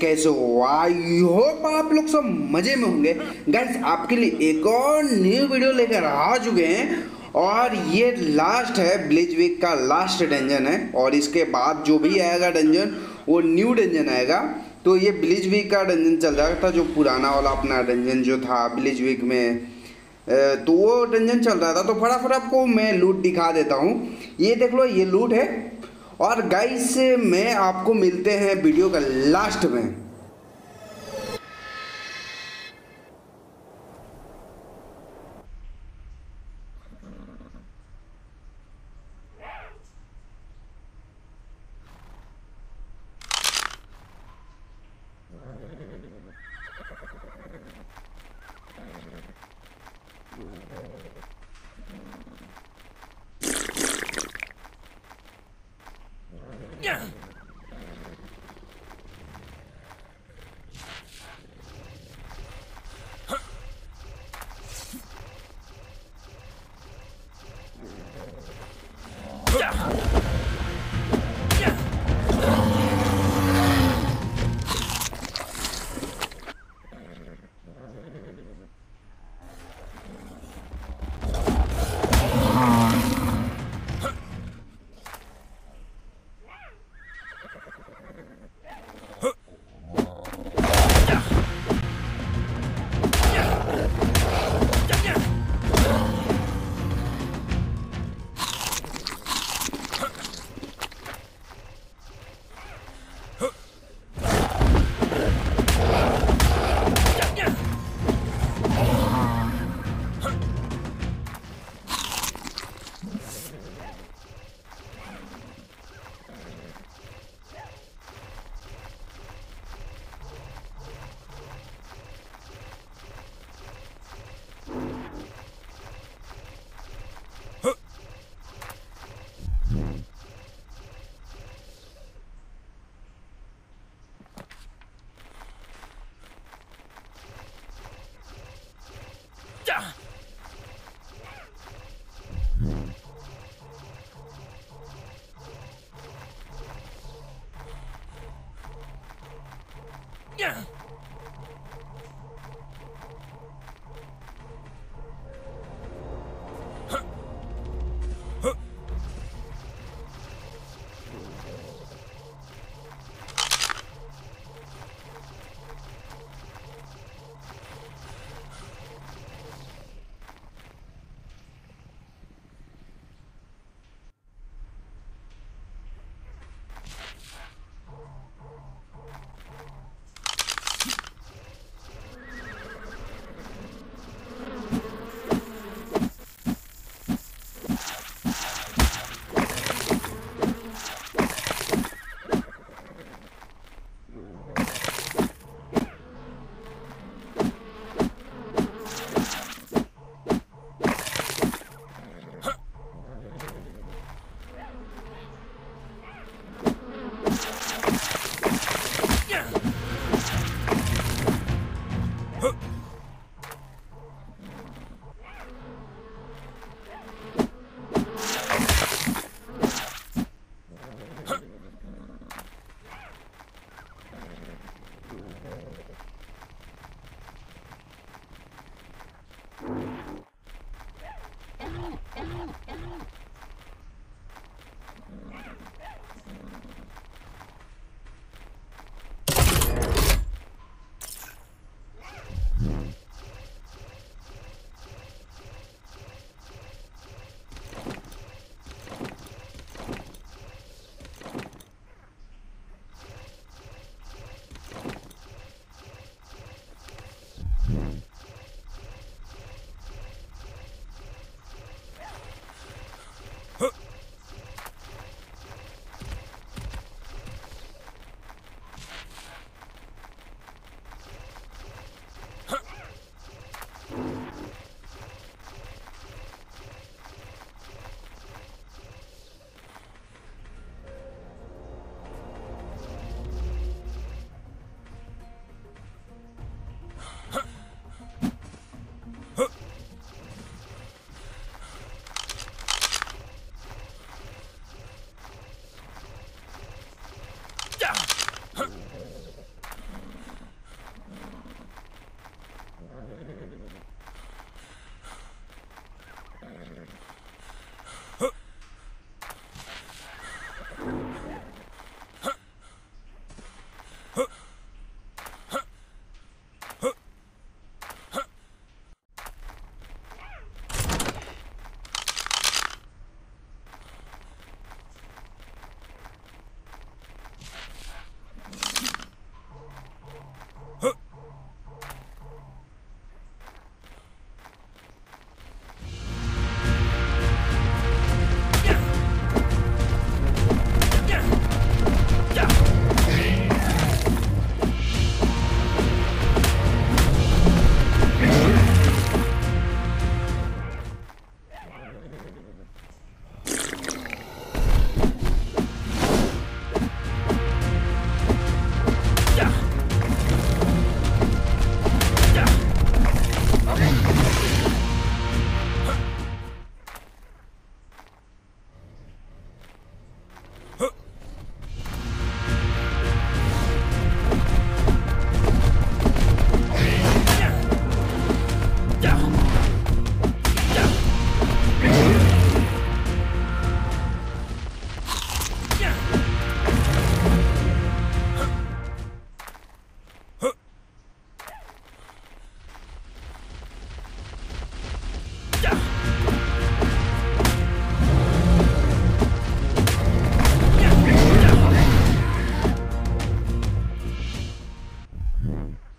कैसे हो? I hope आप लोग सब मज़े में होंगे। गाइस आपके लिए एक और न्यू वीडियो लेकर आ चुके हैं। और ये लास्ट है ब्लिज वीक का लास्ट डंजन है। और इसके बाद जो भी आएगा डंजन वो न्यू डंजन आएगा। तो ये ब्लिज वीक का डंजन चल रहा था, जो पुराना वाला अपना डंजन जो था ब्लिज वीक में। तो वो डंजन चल रहा था। तो फटाफट आपको मैं लूट दिखा देता हूँ। ये देख लो, ये लूट है। और गाइस मैं आपको मिलते हैं वीडियो का लास्ट में। Mm-hmm.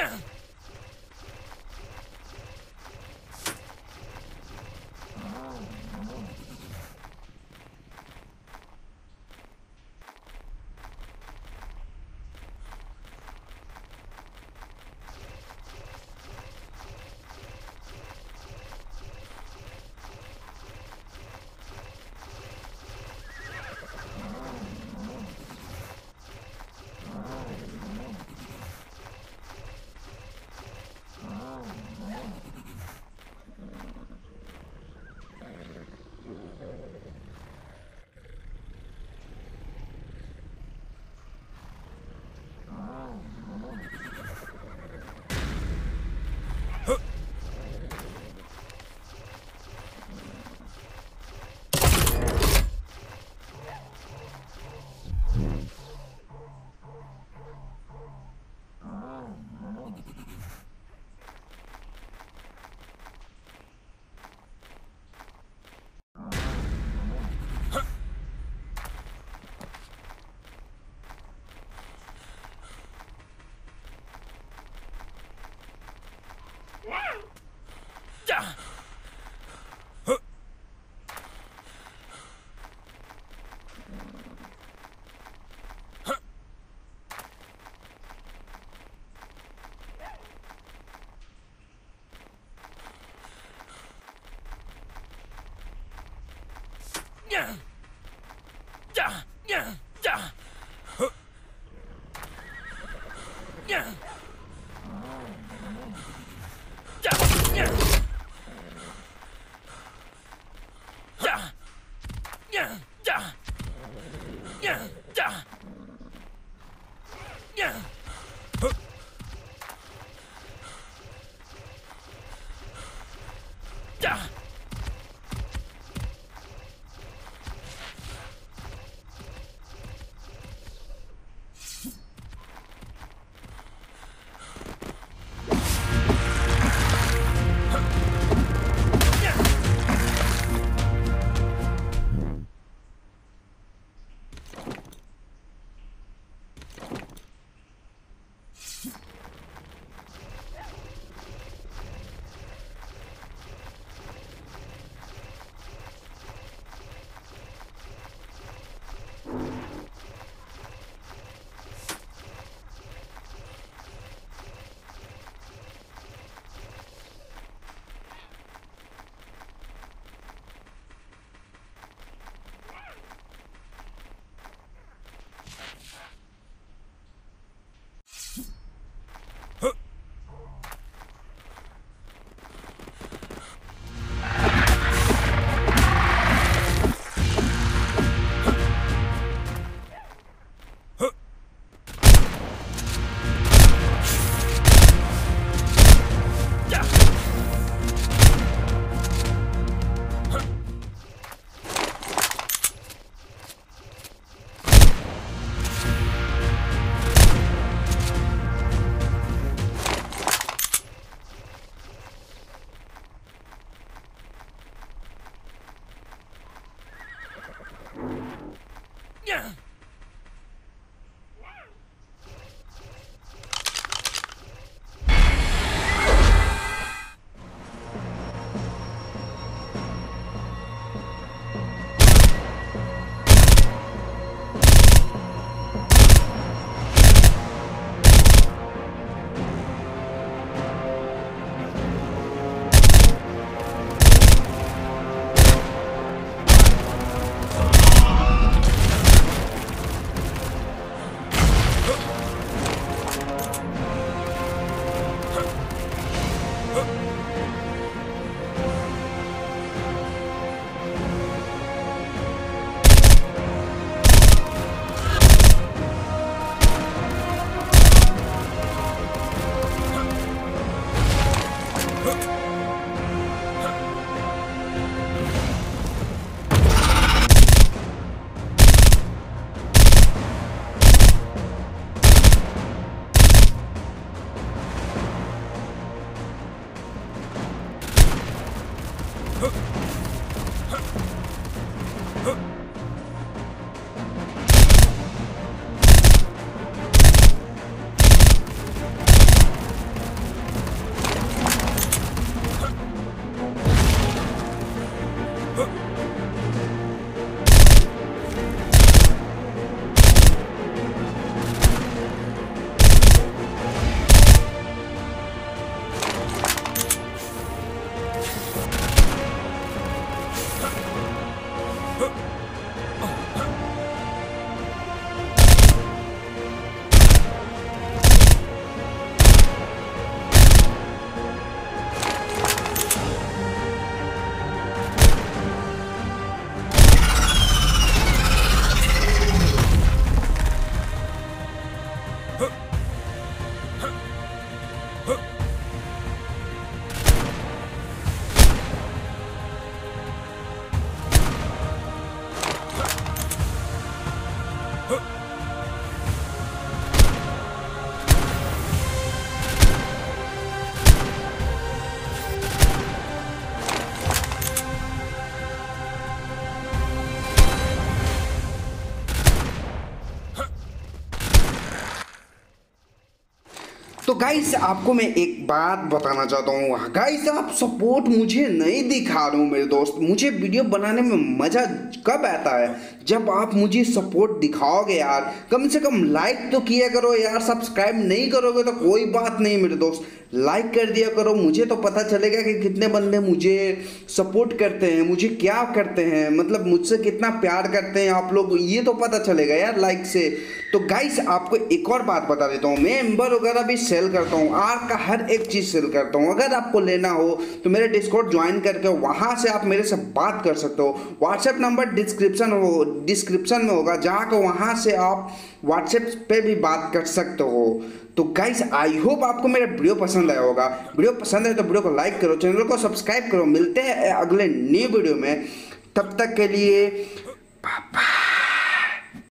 Yeah. 呀呀呀呀呀 तो गाइस आपको मैं एक बात बताना चाहता हूँ। गाइस आप सपोर्ट मुझे नहीं दिखा रहे हो मेरे दोस्त। मुझे वीडियो बनाने में मज़ा कब आता है? जब आप मुझे सपोर्ट दिखाओगे यार। कम से कम लाइक तो किया करो यार सब्सक्राइब नहीं करोगे तो कोई बात नहीं मेरे दोस्त। लाइक कर दिया करो। मुझे तो पता चलेगा कि कितने बंदे मुझे सपोर्ट करते हैं, मुझे क्या करते हैं मतलब मुझसे कितना प्यार करते हैं आप लोग, ये तो पता चलेगा यार लाइक से। तो गाइस आपको एक और बात बता देता हूँ। मैं एम्बर वगैरह भी सेल करता हूँ। आर का हर एक चीज़ सेल करता हूँ। अगर आपको लेना हो तो मेरे डिस्कॉर्ड ज्वाइन करके वहाँ से आप मेरे से बात कर सकते हो। व्हाट्सएप नंबर डिस्क्रिप्शन हो डिस्क्रिप्शन में होगा जाकर वहाँ से आप व्हाट्सएप पे भी बात कर सकते हो। तो गाइस आई होप आपको मेरा वीडियो पसंद आया होगा। वीडियो पसंद आए तो वीडियो को लाइक करो चैनल को सब्सक्राइब करो। मिलते हैं अगले न्यू वीडियो में। तब तक के लिए बाय